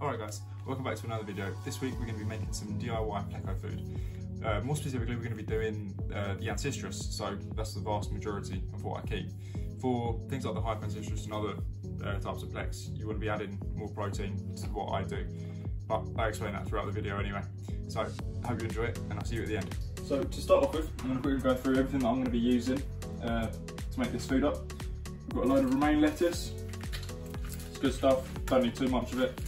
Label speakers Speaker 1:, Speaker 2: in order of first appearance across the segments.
Speaker 1: Alright guys, welcome back to another video. This week we're going to be making some DIY pleco food. Uh, more specifically we're going to be doing uh, the ancistrus, so that's the vast majority of what I keep. For things like the hypancistrus and other uh, types of plex, you want to be adding more protein to what I do. But I explain that throughout the video anyway. So hope you enjoy it and I'll see you at the end. So to start off with, I'm going to quickly go through everything that I'm going to be using uh, to make this food up. I've got a load of romaine lettuce. It's good stuff, don't need too much of it.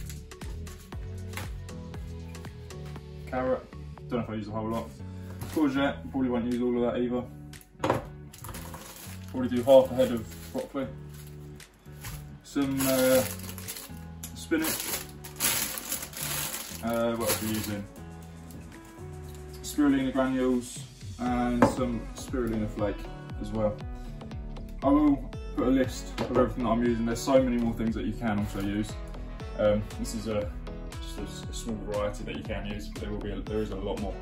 Speaker 1: Carrot. Don't know if I use a whole lot. Courgette, probably won't use all of that either. Probably do half a head of broccoli. Some uh, spinach. Uh, what else are we using? Spirulina granules and some spirulina flake as well. I will put a list of everything that I'm using. There's so many more things that you can also use. Um, this is a just a, small variety that you can use, but there will be a, there is a lot more.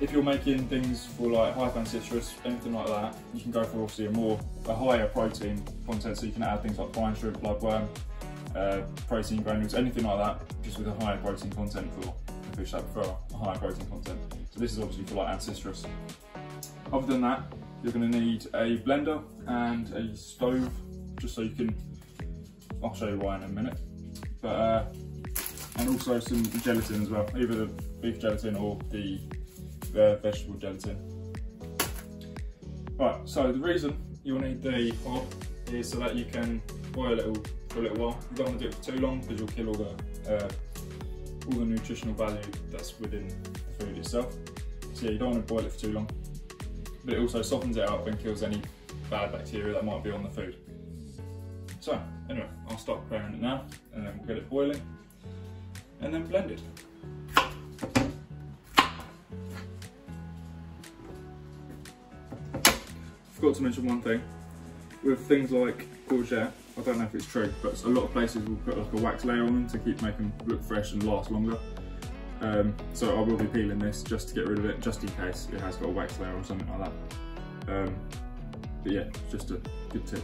Speaker 1: If you're making things for like hypancistrus, anything like that, you can go for obviously a more a higher protein content, so you can add things like brine shrimp, bloodworm, uh, protein granules, anything like that, just with a higher protein content for a fish that prefer a higher protein content. So this is obviously for like ancistrus. Other than that, you're going to need a blender and a stove, just so you can. I'll show you why in a minute. But uh, and also some gelatin as well, either the beef gelatin or the vegetable gelatin. Right, so the reason you'll need the hob is so that you can boil it little, for a little while. You don't want to do it for too long because you'll kill all the uh, all the nutritional value that's within the food itself. So yeah, you don't want to boil it for too long. But it also softens it up and kills any bad bacteria that might be on the food. So anyway, I'll start preparing it now and then we'll get it boiling and then blend it. Forgot to mention one thing. With things like courgette, I don't know if it's true, but a lot of places will put like a wax layer on them to keep making them look fresh and last longer. Um, so I will be peeling this just to get rid of it, just in case it has got a wax layer or something like that. Um, but yeah, just a good tip.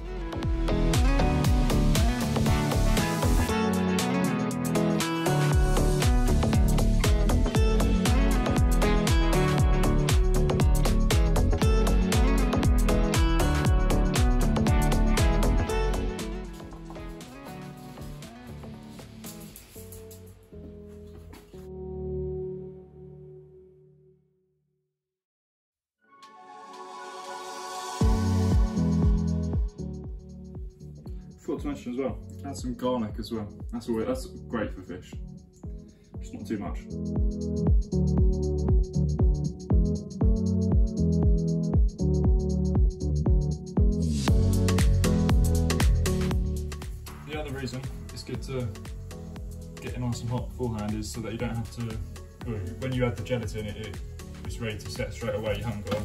Speaker 1: To mention as well, add some garlic as well. That's. That's great for fish. Just not too much. The other reason it's good to get it nice and hot beforehand is so that you don't have to, when you add the gelatin, it, it, it's ready to set straight away. You haven't got to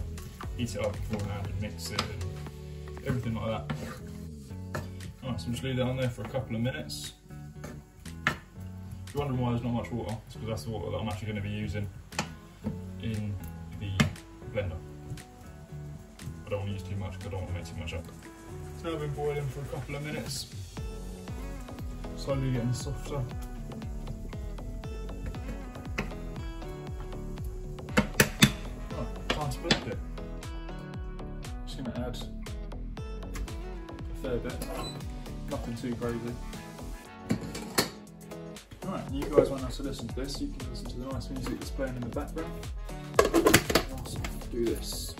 Speaker 1: heat it up beforehand and mix it and everything like that. So just leave that on there for a couple of minutes. If you're wondering why there's not much water, it's because that's the water that I'm actually going to be using in the blender. I don't want to use too much because I don't want to make too much up. It's now been boiling for a couple of minutes, slowly getting softer. Oh, Blend it. Just going to add a fair bit nothing too crazy. Alright, you guys want us to listen to this, you can listen to the nice music that's playing in the background. Awesome. Do this.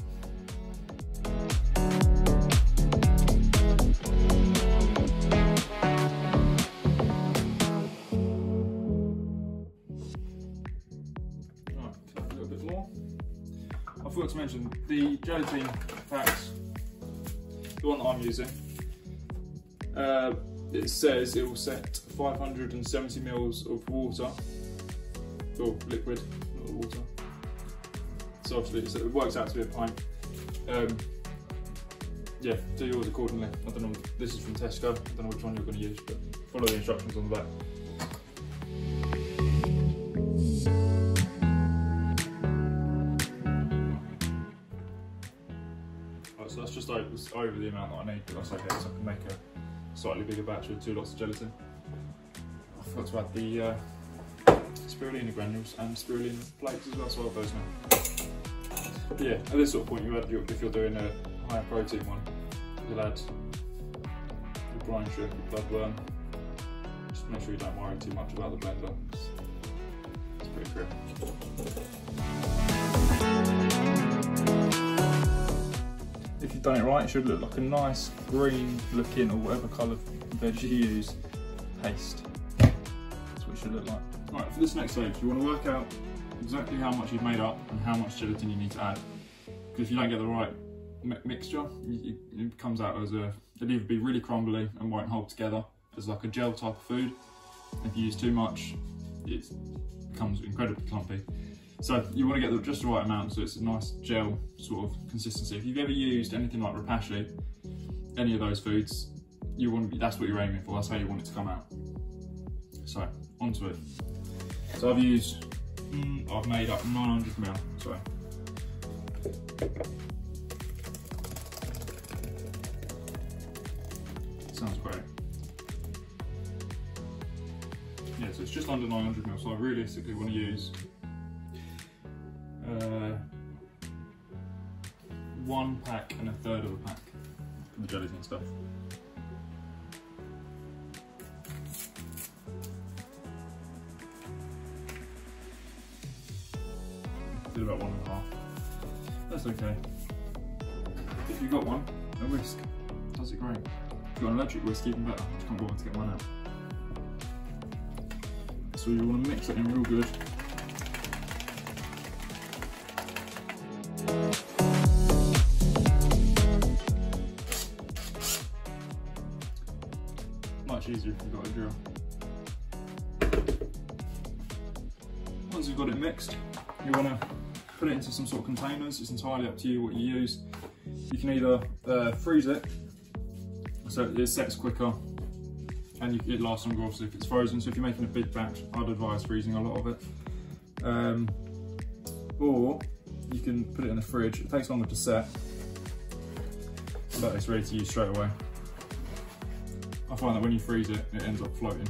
Speaker 1: a little bit more. I forgot to mention the gelatin packs, the one that I'm using, uh, it says it will set 570 mils of water, or liquid, not water. So obviously it works out to be a pint. Um, yeah, do yours accordingly. I don't know, this is from Tesco, I don't know which one you're going to use, but follow the instructions on the back. So that's just over, over the amount that I need, but that's okay, so I can make a slightly bigger batch with two lots of gelatin. I forgot to add the uh, spirulina granules and spirulina flakes as well, so I'll those now. But yeah, at this sort of point, you add your, if you're doing a higher protein one, you'll add your brine sugar, your bloodworm. Just make sure you don't worry too much about the blender. It's pretty grim. If you've done it right, it should look like a nice green looking or whatever colour veg you use paste. That's what it should look like. Alright, for this next stage, you want to work out exactly how much you've made up and how much gelatin you need to add. Because if you don't get the right mi mixture, it, it comes out as a, it'll either be really crumbly and won't hold together as like a gel type of food. If you use too much, it becomes incredibly clumpy. So you want to get the, just the right amount so it's a nice gel sort of consistency. If you've ever used anything like Repashy, any of those foods, you want to be, that's what you're aiming for, that's how you want it to come out. So, onto it. So I've used, mm, I've made up 900 mil, sorry. Sounds great. Yeah, so it's just under 900 mil, so I realistically want to use uh, one pack and a third of a pack the gelatin stuff. Did about one and a half. That's okay. If you've got one, a whisk does it great. If you've got an electric whisk, even better. I can't bother to get one out. So you want to mix it in real good. Much easier if you've got a drill. Once you've got it mixed, you want to put it into some sort of containers. It's entirely up to you what you use. You can either uh, freeze it, so it sets quicker, and you, it lasts longer obviously if it's frozen. So if you're making a big batch, I'd advise freezing a lot of it. Um, or you can put it in the fridge. It takes longer to set, but it's ready to use straight away. I find that when you freeze it, it ends up floating.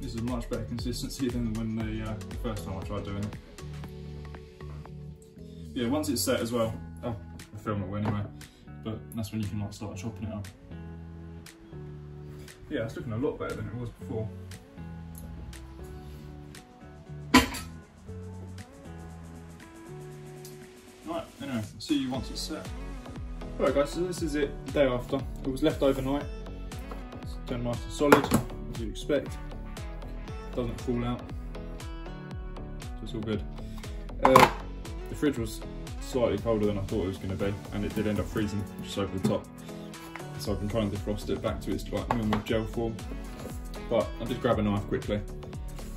Speaker 1: This is much better consistency than when the, uh, the first time I tried doing it. Yeah, once it's set as well, I'll film it anyway, but that's when you can like start chopping it up. Yeah, it's looking a lot better than it was before. Right, anyway, see you once it's set. Alright guys, so this is it the day after. It was left overnight. It's turned nice and solid, as you expect. Doesn't fall out. So it's all good. Uh, the fridge was slightly colder than I thought it was going to be, and it did end up freezing just over the top. So I've been trying to defrost it back to its like normal gel form. But I did grab a knife quickly,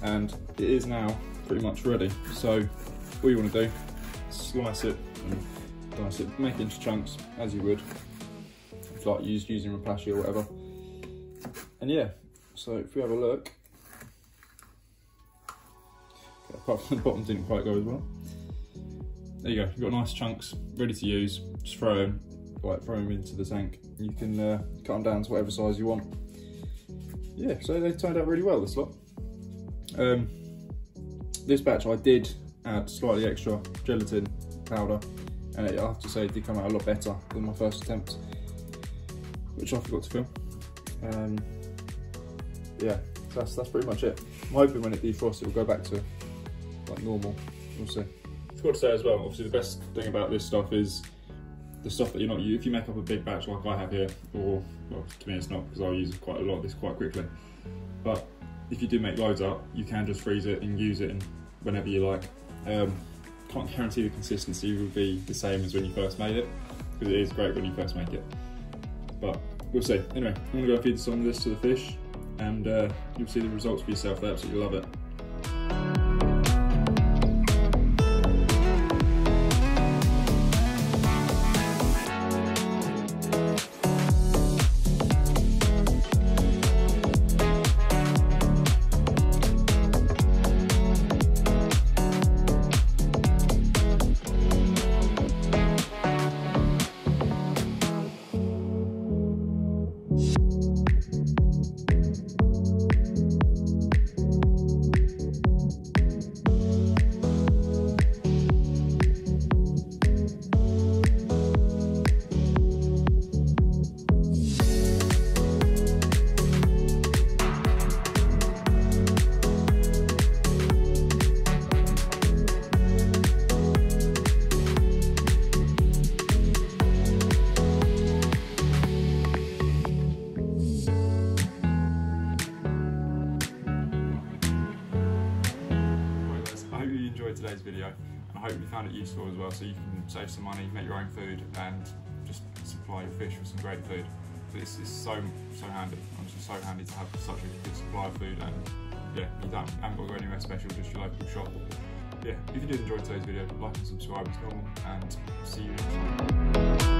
Speaker 1: and it is now pretty much ready. So all you want to do, slice it and dice it, make it into chunks as you would, if like used using Repashy or whatever. And yeah, so if we have a look, okay, apart from the bottom didn't quite go as well. There you go, you've got nice chunks ready to use. Just throw them, like throw them into the tank. You can uh, cut them down to whatever size you want. Yeah, so they turned out really well this lot. Um, this batch I did add slightly extra gelatin powder and I have to say it did come out a lot better than my first attempt which I forgot to film. Um, yeah so that's, that's pretty much it. I'm hoping when it defrosts it will go back to like normal. We'll see. I've got to say as well obviously the best thing about this stuff is the stuff that you're not if you make up a big batch like I have here or well to me it's not because I'll use quite a lot of this quite quickly. But if you do make loads up you can just freeze it and use it whenever you like. Um, can't guarantee the consistency will be the same as when you first made it, because it is great when you first make it. But we'll see. Anyway, I'm gonna go feed some of this to the fish, and uh, you'll see the results for yourself. They absolutely love it. Hope you found it useful as well, so you can save some money, make your own food, and just supply your fish with some great food. This is so so handy. Honestly, so handy to have such a good supply of food, and yeah, you don't haven't got to go anywhere special, just your local shop. Yeah, if you did enjoy today's video, like and subscribe as normal, and see you next time.